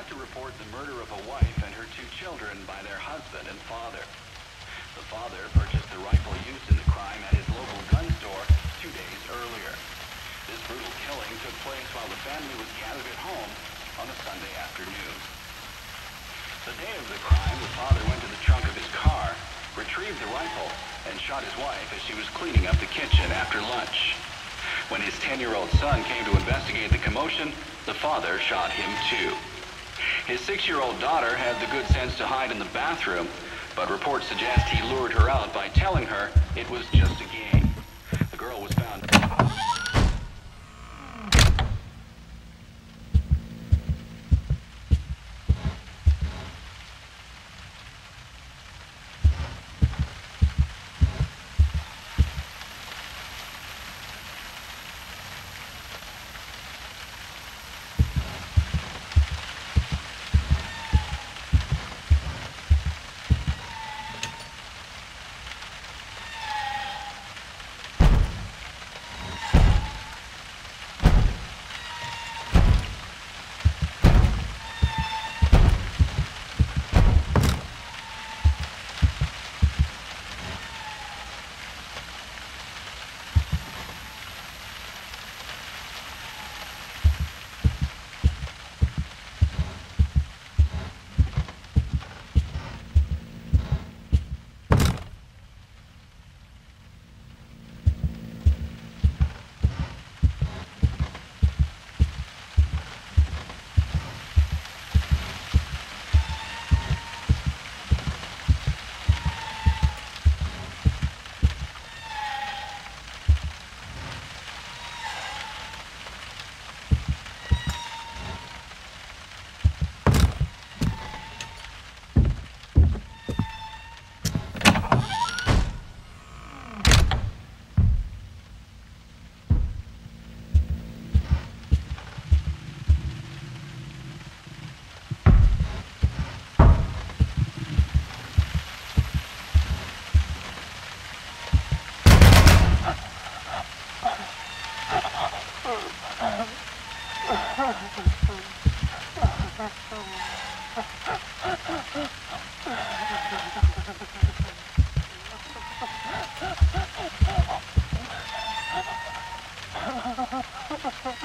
threat to report the murder of a wife and her two children by their husband and father. The father purchased the rifle used in the crime at his local gun store two days earlier. This brutal killing took place while the family was gathered at home on a Sunday afternoon. The day of the crime, the father went to the trunk of his car, retrieved the rifle, and shot his wife as she was cleaning up the kitchen after lunch. When his 10-year-old son came to investigate the commotion, the father shot him too. His six-year-old daughter had the good sense to hide in the bathroom, but reports suggest he lured her out by telling her it was just a game. The girl was found... Oh,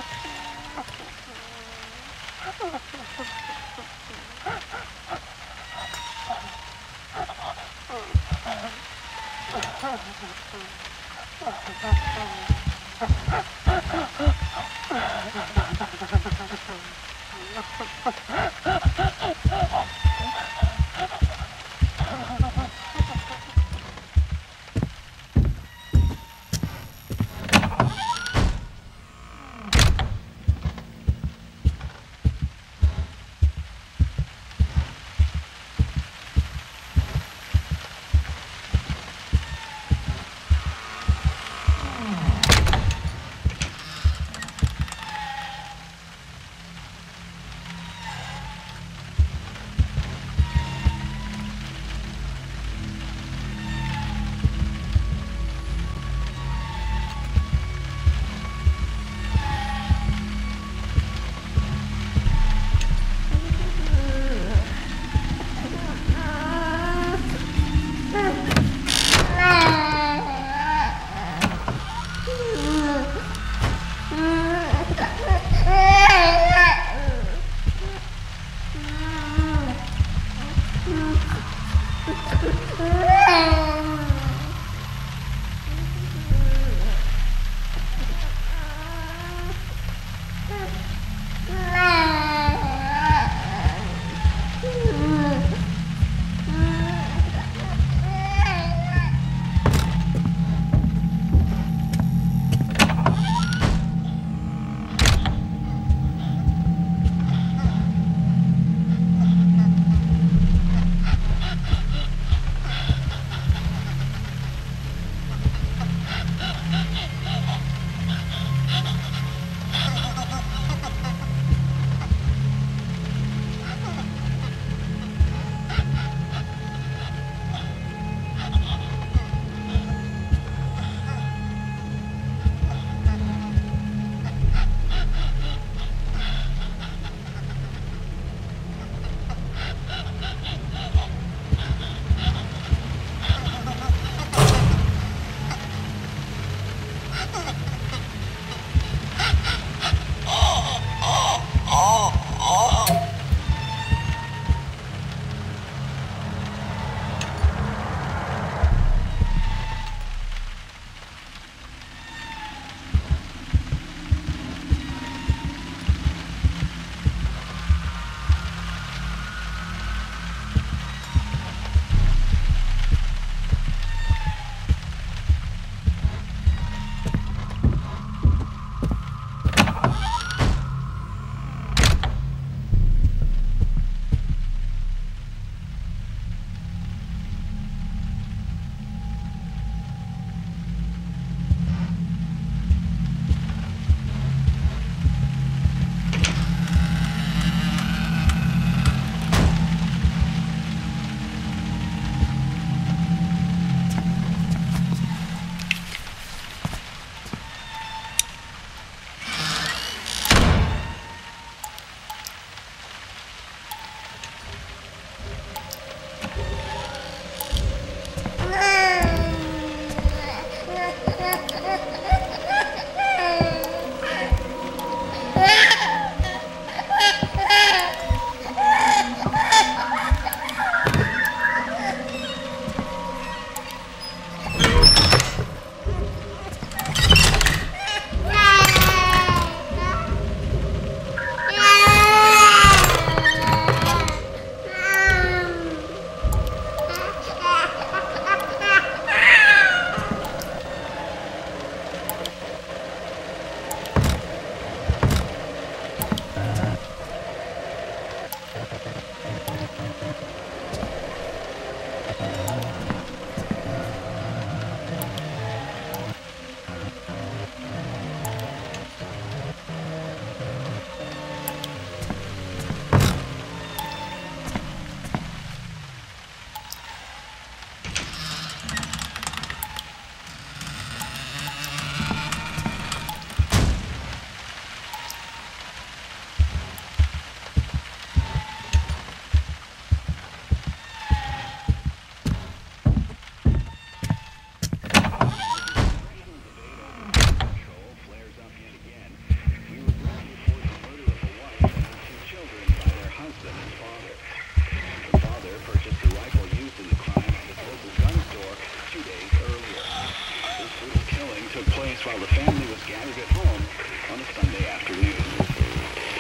place while the family was gathered at home on a Sunday afternoon.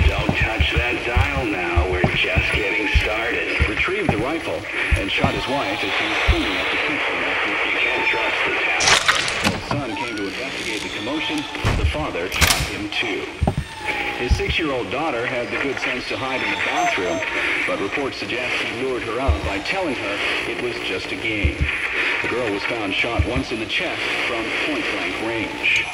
Don't touch that dial now. We're just getting started. Retrieved the rifle and shot his wife as she was cleaning up the kitchen You can't trust the town. his son came to investigate the commotion. The father shot him too. His six-year-old daughter had the good sense to hide in the bathroom, but reports suggest he lured her out by telling her it was just a game. The girl was found shot once in the chest from point-blank range.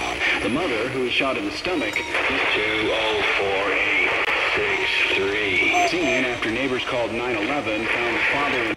The mother, who was shot in the stomach, Two oh four eight six three. seen after neighbors called 911, found the father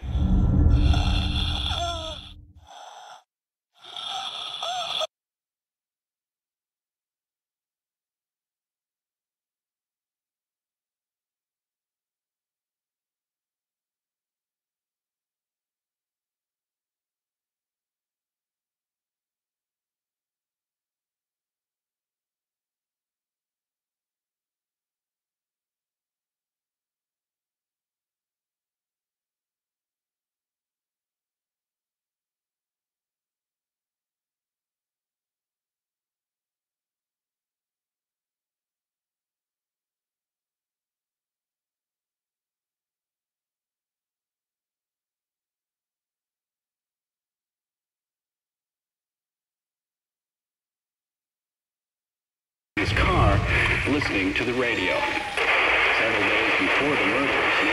his car listening to the radio. Several days before the murders,